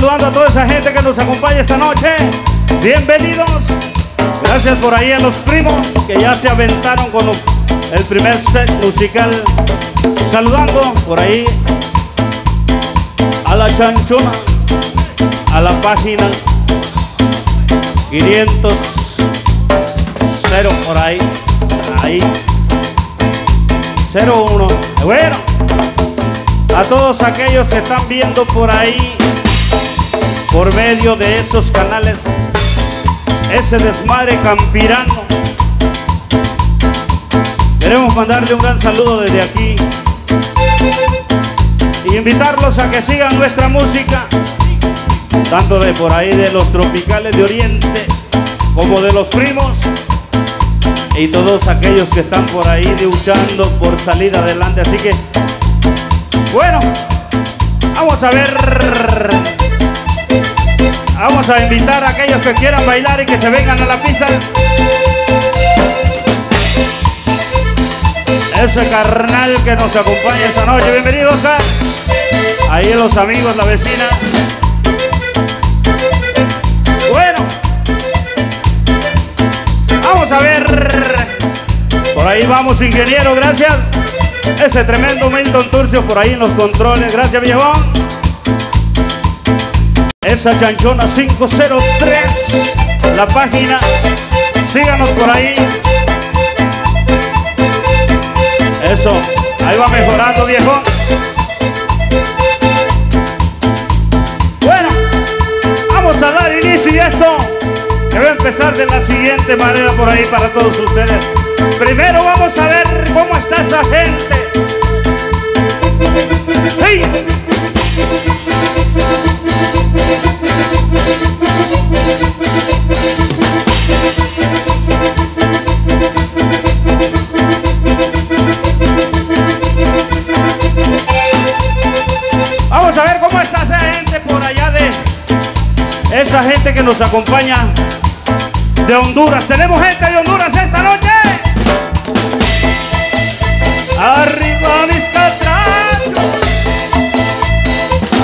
Saludando a toda esa gente que nos acompaña esta noche. Bienvenidos. Gracias por ahí a los primos que ya se aventaron con el primer set musical. Saludando por ahí a la chanchona, a la página 500 cero por ahí, ahí 01. Bueno, a todos aquellos que están viendo por ahí, por medio de esos canales, ese desmadre campirano. Queremos mandarle un gran saludo desde aquí y invitarlos a que sigan nuestra música, tanto de por ahí de los tropicales de Oriente como de los primos y todos aquellos que están por ahí luchando por salir adelante. Así que, bueno, vamos a ver. Vamos a invitar a aquellos que quieran bailar y que se vengan a la pista. Ese carnal que nos acompaña esta noche. Bienvenidos a ahí los amigos, la vecina. Bueno, vamos a ver. Por ahí vamos, ingeniero, gracias. Ese tremendo Milton Turcio por ahí en los controles. Gracias, viejón. Esa chanchona 503. La página. Síganos por ahí. Eso. Ahí va mejorando, viejo. Bueno, vamos a dar inicio a esto. Que a empezar de la siguiente manera por ahí para todos ustedes. Primero vamos a ver cómo está esa gente. ¡Sí! Vamos a ver cómo está esa gente por allá de esa gente que nos acompaña de Honduras. Tenemos gente de Honduras esta noche. Arriba mis catrachos.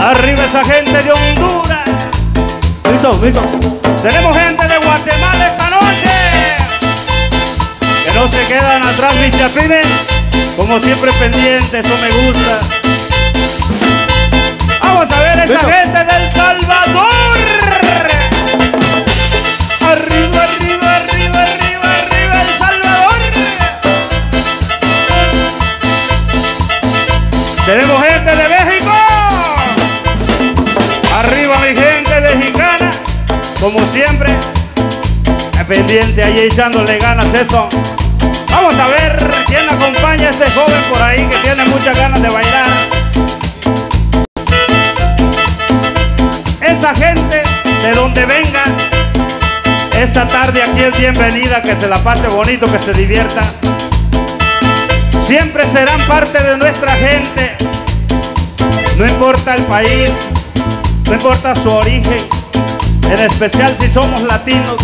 Arriba esa gente de Honduras. Tenemos gente de Guatemala esta noche. Que no se quedan atrás mis chapines. Como siempre pendientes, eso me gusta. Vamos a ver esa Listo. gente del Salvador. Pendiente ahí echándole ganas eso. Vamos a ver quién acompaña a este joven por ahí que tiene muchas ganas de bailar. Esa gente de donde venga esta tarde aquí es bienvenida, que se la pase bonito, que se divierta. Siempre serán parte de nuestra gente. No importa el país, no importa su origen, en especial si somos latinos,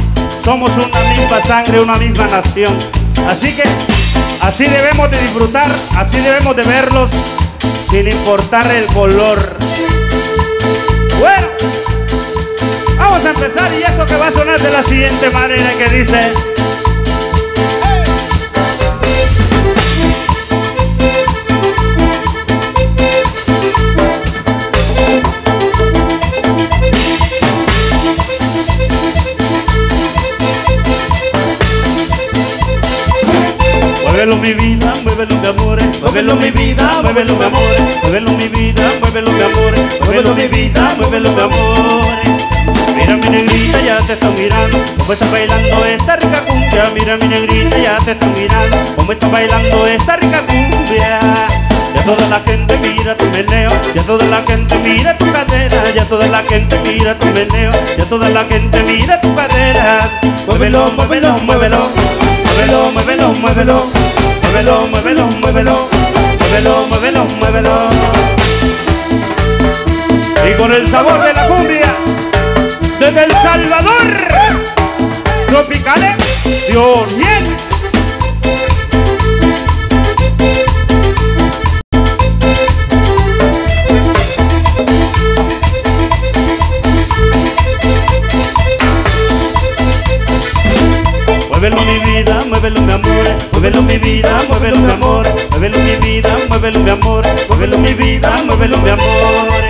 somos una misma sangre, una misma nación. Así que así debemos de disfrutar, así debemos de verlos, sin importar el color. Bueno, vamos a empezar y esto que va a sonar de la siguiente manera que dice. Muévelo mi vida, muévelo mi amores, muévelo mi vida, muévelo mi amores, muévelo mi vida, muévelo mi amores, muévelo mi vida, muévelo mi amores. Mira mi negrita, ya te están mirando, cómo estás bailando esta rica cumbia. Mira mi negrita, ya te están mirando, cómo estás bailando esta rica cumbia. Ya toda la gente mira tu meneo, ya toda la gente mira tu cadera, ya toda la gente mira tu meneo, ya toda la gente mira tu cadera. Muévelo, muévelo, muévelo, muévelo, muévelo, muévelo, muévelo, muévelo, muévelo, muévelo, muévelo, muévelo. Y con el sabor de la cumbia, desde El Salvador, tropicales de Oriente. Muévelo mi amor, muévelo mi vida, muévelo mi amor.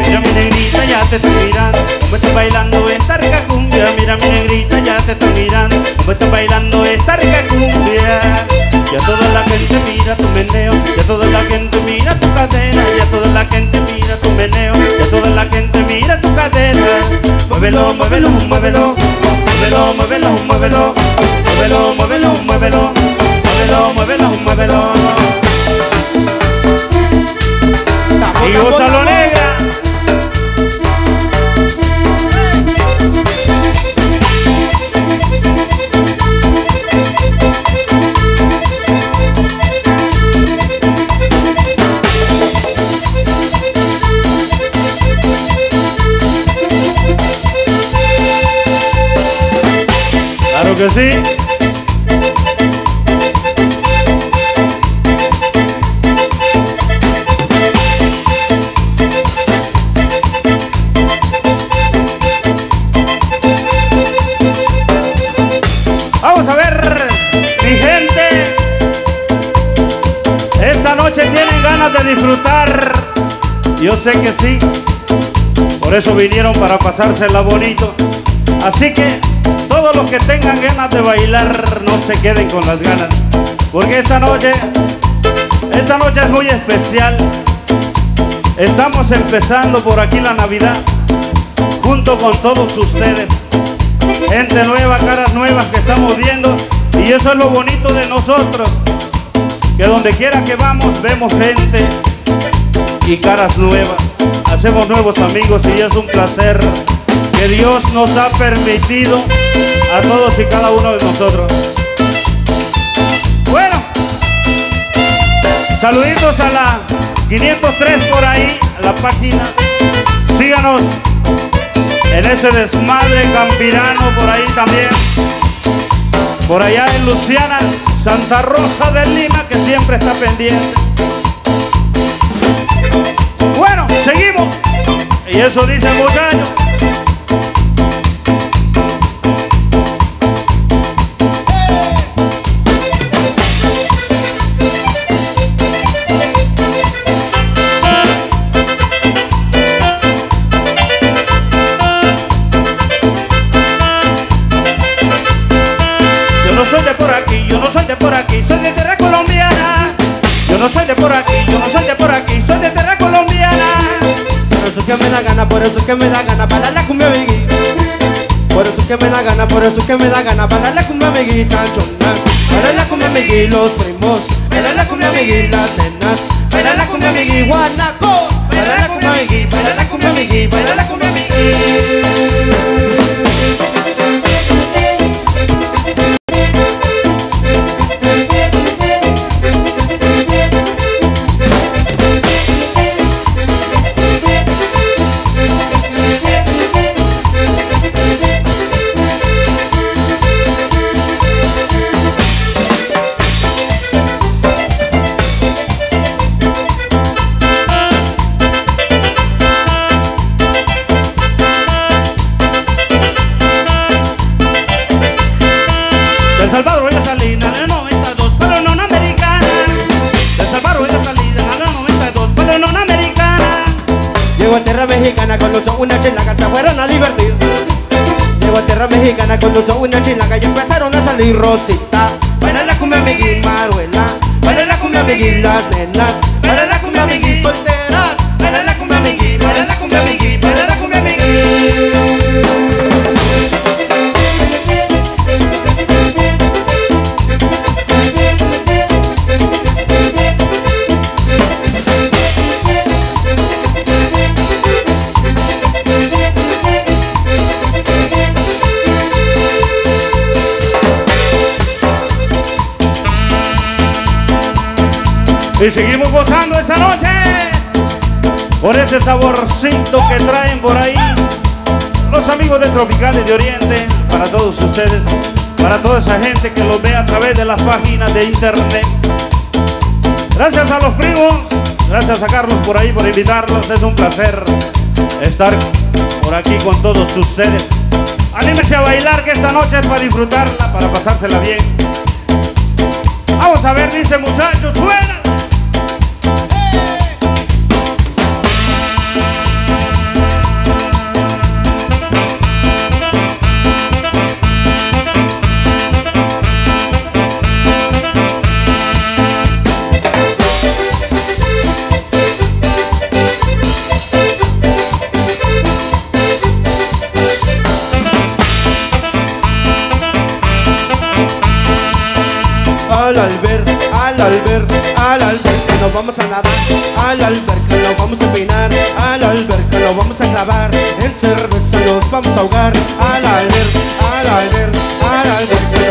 Mira mi negrita, ya te estoy mirando, como estoy bailando esta rica cumbia. Mira mi negrita, ya te estoy mirando, como estoy bailando esta rica cumbia. Ya toda la gente mira tu meneo, ya toda la gente mira tu cadena, ya toda la gente mira tu meneo, ya toda la gente mira tu cadena. Muévelo, muévelo, muévelo, muévelo, muévelo, muévelo, muévelo, muévelo, muévelo, muévelo, muévelo, muévelo. Y gózalo negra. Claro que sí. Eso vinieron para pasársela bonito. Así que todos los que tengan ganas de bailar, no se queden con las ganas. Porque esta noche, esta noche es muy especial. Estamos empezando por aquí la Navidad, junto con todos ustedes. Gente nueva, caras nuevas que estamos viendo. Y eso es lo bonito de nosotros. Que donde quiera que vamos, vemos gente y caras nuevas. Hacemos nuevos amigos y es un placer que Dios nos ha permitido a todos y cada uno de nosotros. Bueno, saluditos a la 503 por ahí, a la página. Síganos en ese desmadre campirano por ahí también. Por allá en Luciana, Santa Rosa de Lima, que siempre está pendiente. Y eso dice el que me da gana, por eso que me da gana Bailarla con mi amiguita chona Bailarla con mi amigui los primos Bailarla con mi amigui las nenas Bailarla con mi amigui guanaco Bailarla con mi amigui, bailarla con mi bailarla con mi Del Salvador voy a salir en el 92 para la Unión Americana. Del Salvador voy a salir en el 92 para la Unión Americana. Llego a tierra mexicana cuando son una chilaca se fueron a divertir. Llego a tierra mexicana cuando son una chilaca y empezaron a salir rosita. Baila la cumbia amiguita, maruela. Baila la cumbia amiguita, las nenas. Baila la cumbia amiguita, solteras. Baila la cumbia amiguita, baila la cumbia amiguita, Y seguimos gozando esta noche Por ese saborcito que traen por ahí Los amigos de Tropicales de Oriente Para todos ustedes Para toda esa gente que los ve a través de las páginas de internet. Gracias a los primos Gracias a Carlos por ahí por invitarlos Es un placer estar por aquí con todos ustedes. Anímese a bailar que esta noche es para disfrutarla Para pasársela bien. Vamos a ver, dice muchachos, suena.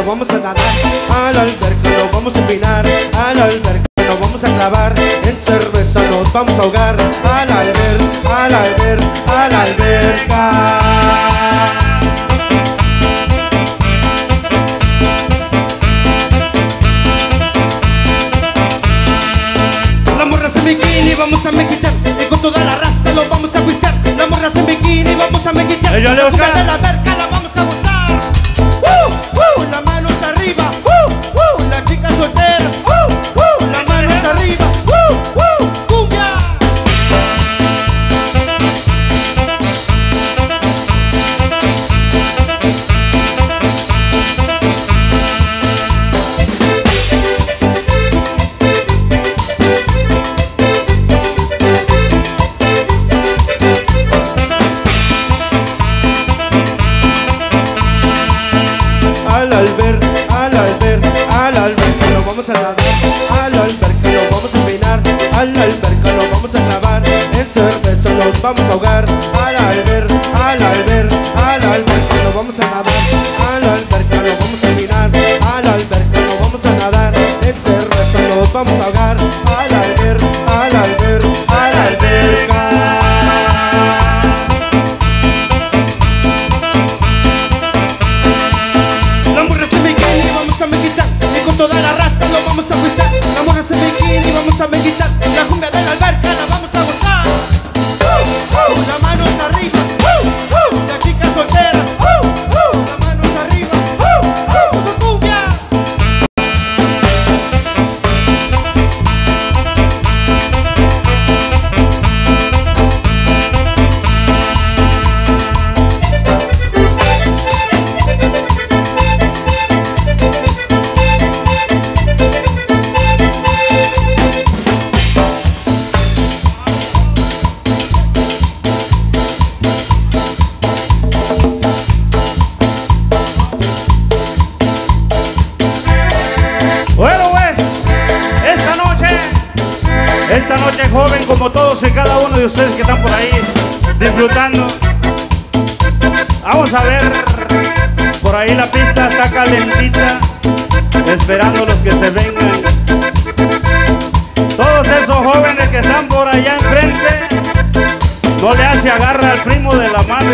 vamos a nadar A la alberca nos vamos a empinar A la alberca nos vamos a clavar En cerveza nos vamos a ahogar A la alberca, a la alberca, a la alberca bikini vamos a mequitar Y con toda la raza lo vamos a pistear. La morra en bikini vamos a mequitar La fuga de la verga.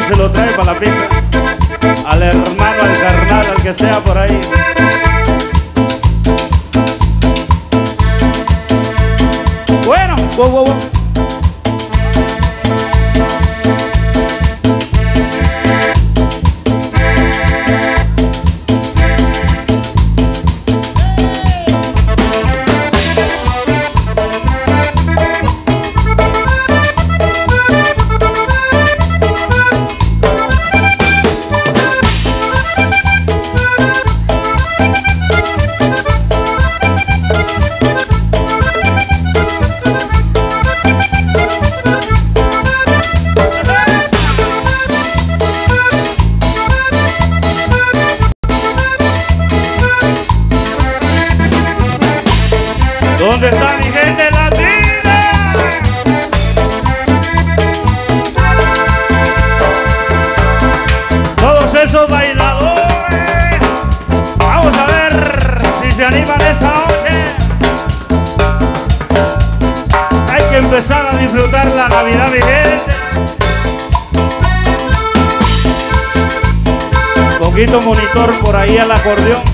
se lo trae para la pinta. Al hermano, al carnal, al que sea por ahí. Bueno, wow, wow, wow. monitor por ahí al acordeón.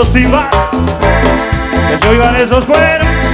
Esos timbales, que se oigan esos cueros.